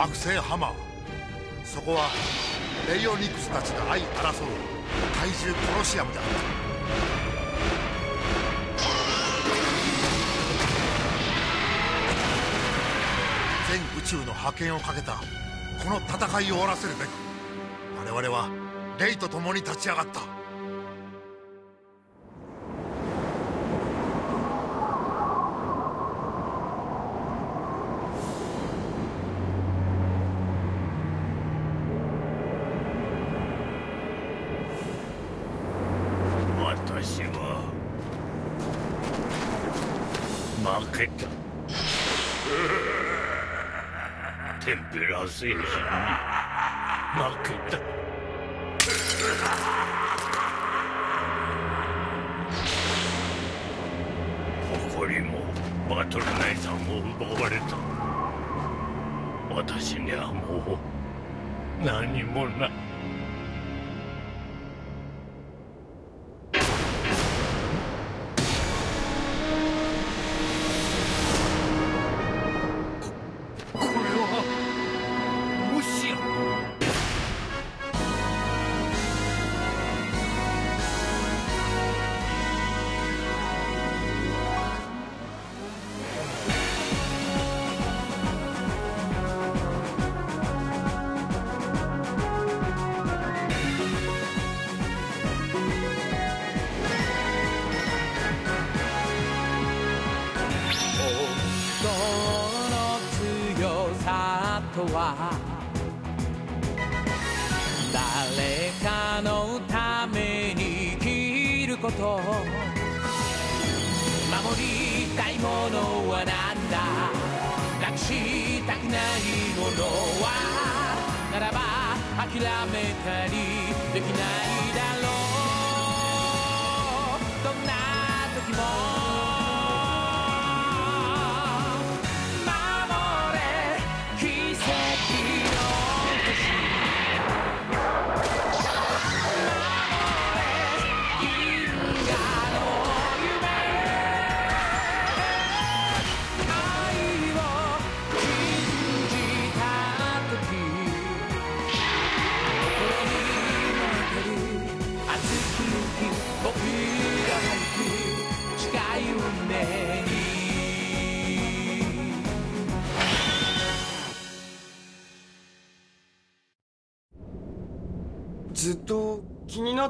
惑星ハマー。そこはレイオニクスたちが相争う怪獣コロシアムであった全宇宙の覇権をかけたこの戦いを終わらせるべく我々はレイと共に立ち上がった私は負けた。テンペラ星人に負けた。誇りもバトルナイザーも奪われた。私にはもう何もない。は。誰かのために生きること。守りたいものは何だ。なくしたくないものは。ならば諦めたりできない。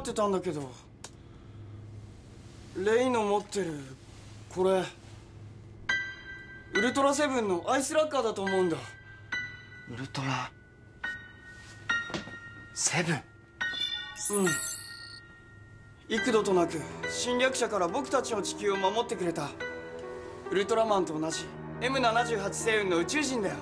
ってたんだけど。レイの持ってるこれ。ウルトラセブンのアイスラッカーだと思うんだ。ウルトラ？セブン？うん。幾度となく侵略者から僕たちの地球を守ってくれた。ウルトラマンと同じ。M78 星雲の宇宙人だよ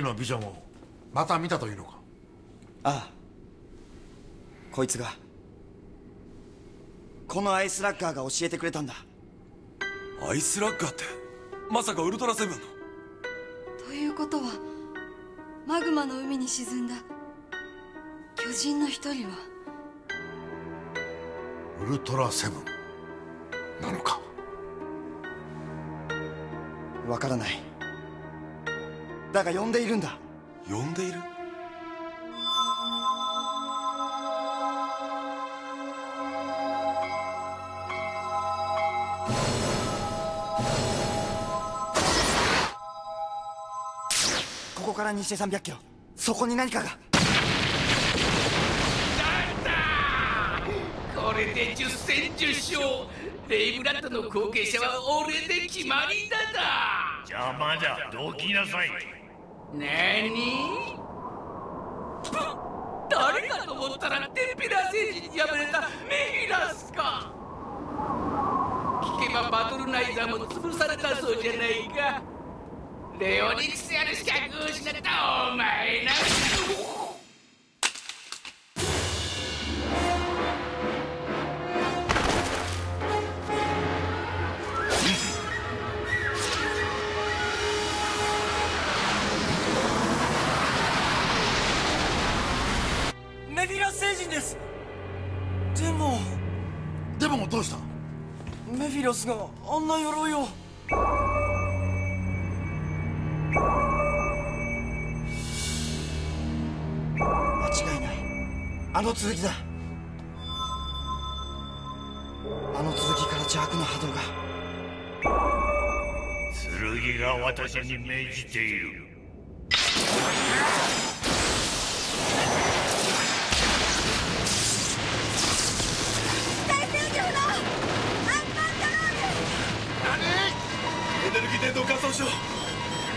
イのビジョンをまた見たというのか？ああ。こいつが。このアイスラッガーが教えてくれたんだ。アイスラッガーって？まさかウルトラセブンの？ということはマグマの海に沈んだ。巨人の一人は。ウルトラセブンなのか？わからないだが呼んでいるんだ。呼んでいる？ここから西へ300キロ。そこに何かが。これで10戦10勝。レイブラッドの後継者は俺で決まりだだ邪魔だどきなさい何誰かと思ったらテンペラ星人に敗れたメヒラスか。聞けばバトルナイザーも潰されたそうじゃないか。レオニクスやる資格を失ったお前な。メフィラスがあんな鎧を。間違いない。あの続きだ。あの続きから邪悪の波動が。剣が私に命じている。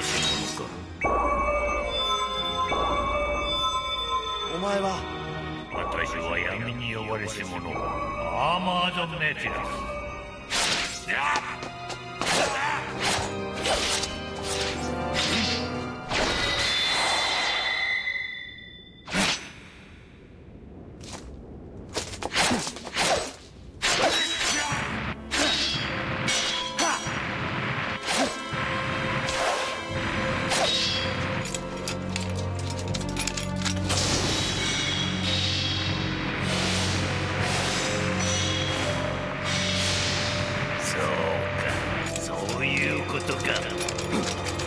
に呼ばれし者かお前は私は闇に呼ばれし者アーマード・メティラス。い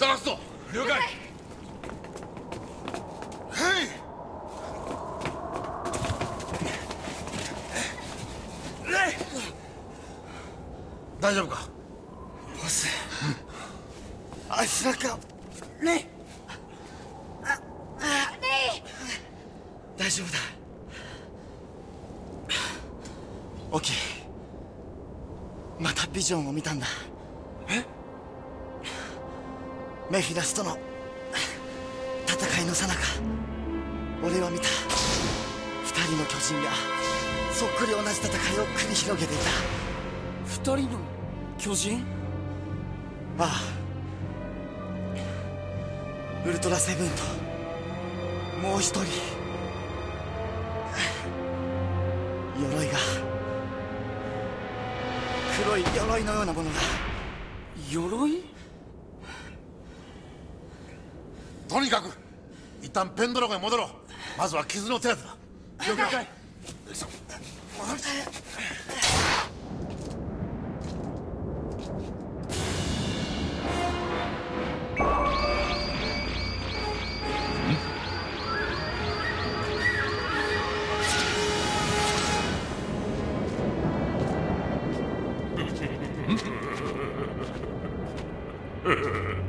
探すぞ了解大丈夫かボスアイスラッガーレイ大丈夫だオキまたビジョンを見たんだえメフィラスとの戦いのさなか。俺は見た。二人の巨人がそっくり同じ戦いを繰り広げていた。二人の巨人？ああ。ウルトラセブンともう一人。鎧が。黒い鎧のようなものが。鎧？とにかく一旦ペンドラゴンへ戻ろう。まずは傷の手当てだ。了解。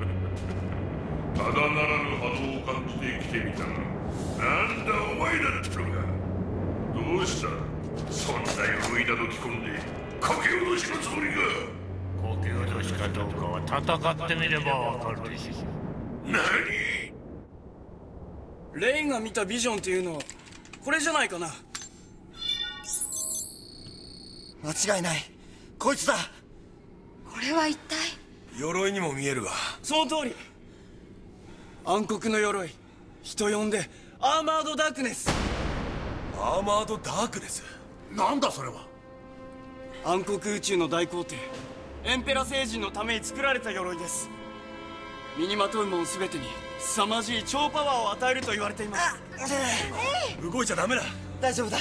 ただならぬ波動を感じて来てみたがなんだお前だったのかどうしたそんな鎧など着込んで駆け落としのつもりか駆け落としかどうかは戦ってみればわかるでしょ何レイが見たビジョンっていうのこれじゃないかな。間違いない。こいつだ。これは一体？鎧にも見えるがその通り暗黒の鎧。人呼んでアーマードダークネス。アーマードダークネスなんだそれは？暗黒宇宙の大皇帝。エンペラ星人のために作られた鎧です。身にまとうもん全てに凄まじい超パワーを与えると言われています。動いちゃダメだ。大丈夫だ。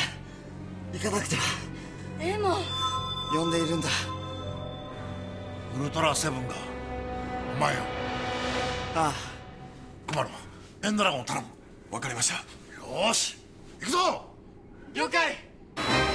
行かなくては。でも。呼んでいるんだ。ウルトラセブンがお前よあ困るわ。ペンドラゴンを頼む。わかりました。よーし。行くぞ。了解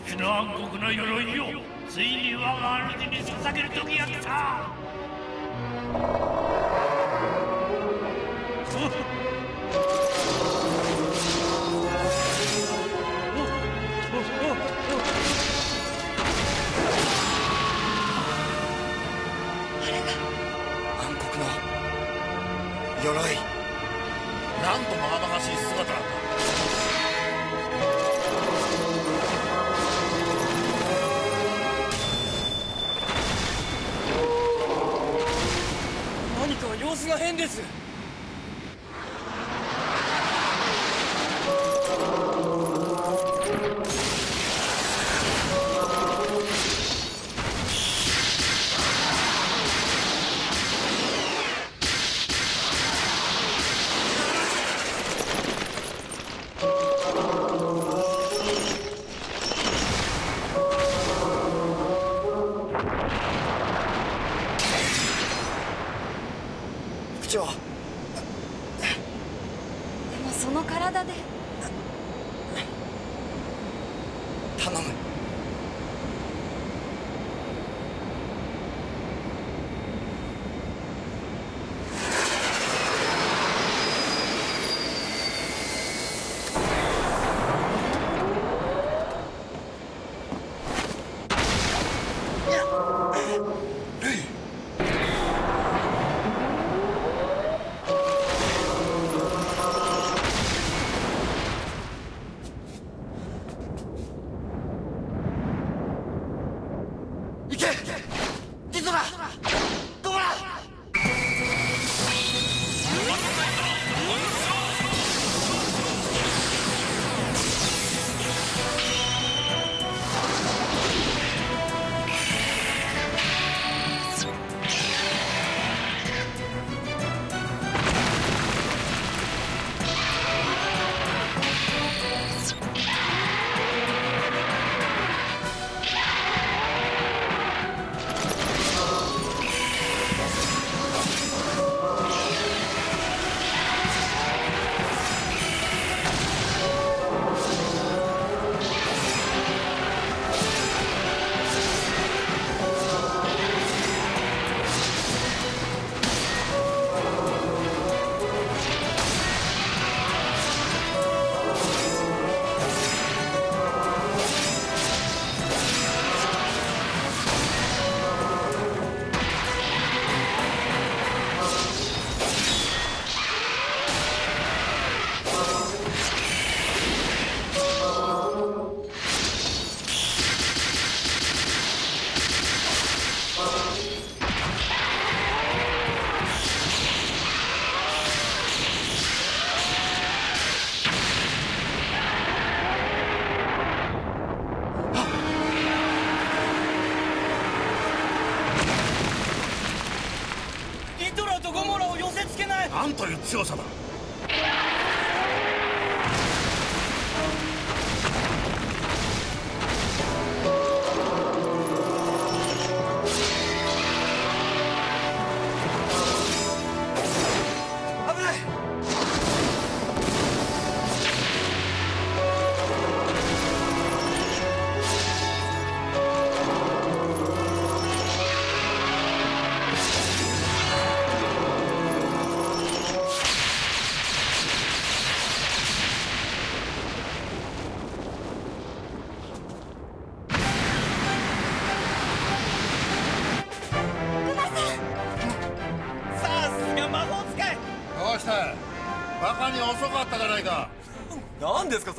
伝説の暗黒の鎧よついに我が主に捧げる時が来た。様子が変です。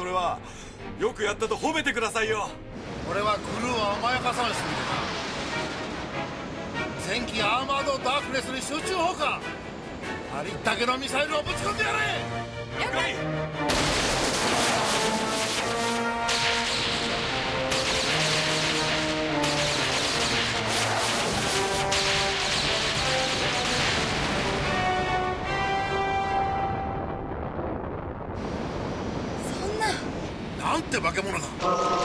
それはよくやったと褒めてくださいよ。俺はクルーを甘やかさんしすぎてな。前期アーマードダークネスに集中砲火。ありったけのミサイルをぶち込んでやれ。了解化け物だ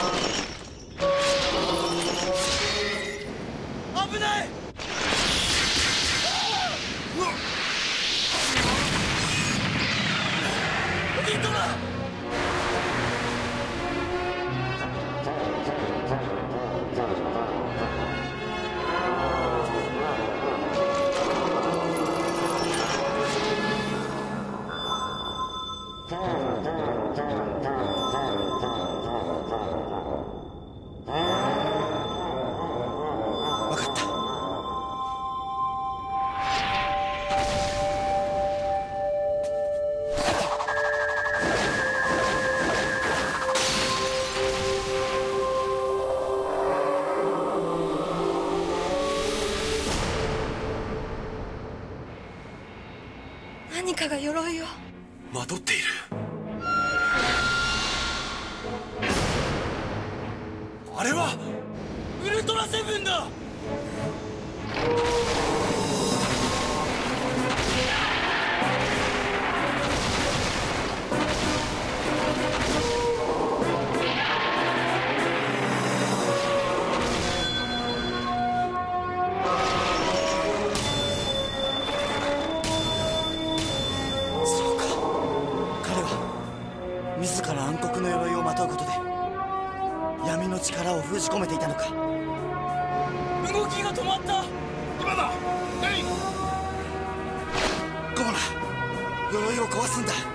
を壊すんだ。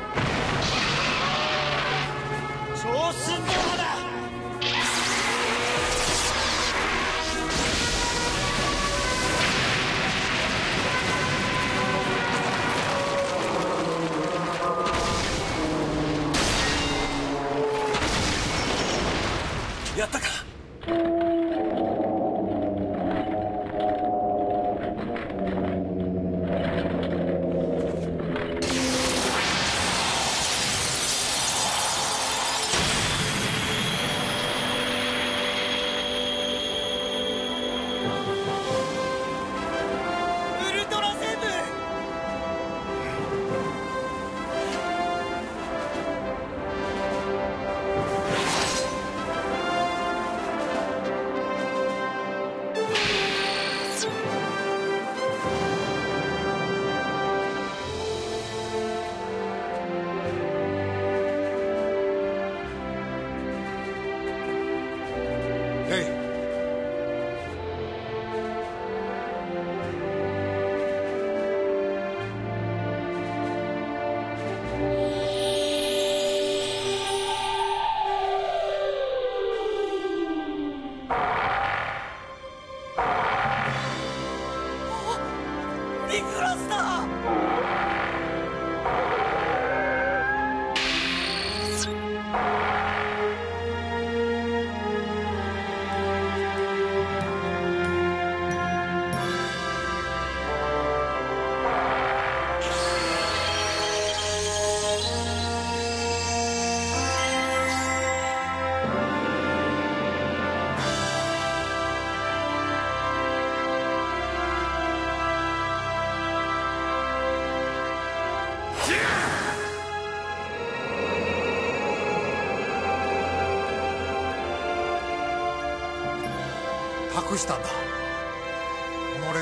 託したんだ。己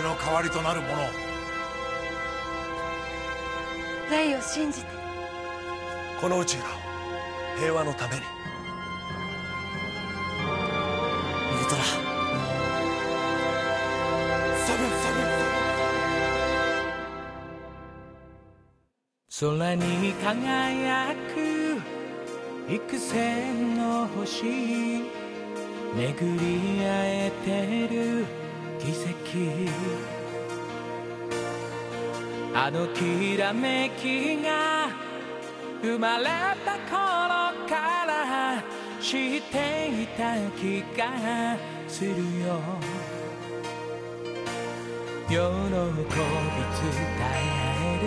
の代わりとなる者を。レイを信じて。この宇宙の平和のために。ウルトラ。セブンセブン。空に輝く幾千の星巡り合えてる奇跡あのきらめきが生まれた頃から知っていた気がするよ。喜び伝え合える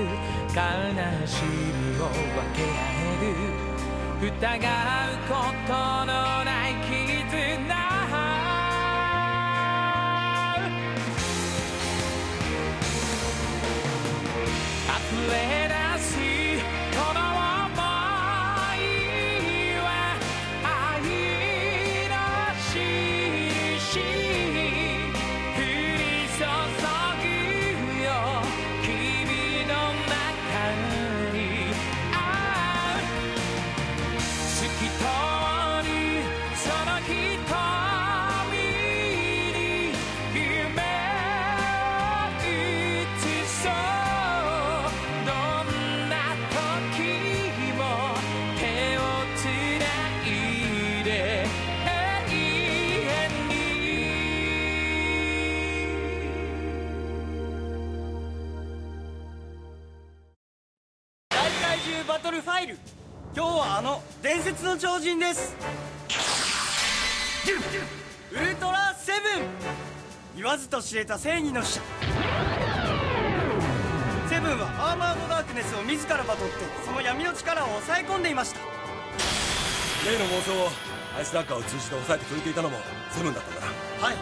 悲しみを分け合える。疑うことのない land. の超人です。ウルトラセブン。言わずと知れた正義の使者。セブンはアーマードダークネスを自らバトってその闇の力を抑え込んでいました。例の妄想をアイスラッカーを通じて抑えてくれていたのもセブンだったんだな。はい。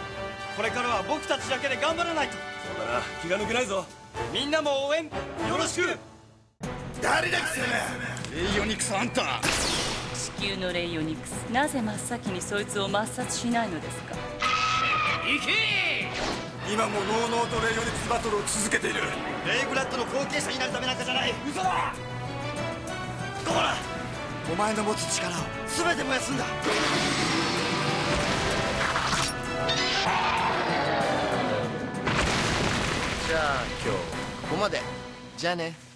これからは僕たちだけで頑張らないと。そうだな気が抜けないぞ。みんなも応援よろしく。誰だ貴様。レイオニクスあんた地球のレイオニクス。なぜ真っ先にそいつを抹殺しないのですか？行け！今もノーノーとレイオニクスバトルを続けている。レイブラッドの後継者になるためなんかじゃない。嘘だ！ゴーラお前の持つ力を。全て燃やすんだ。じゃあ今日ここまで。じゃあね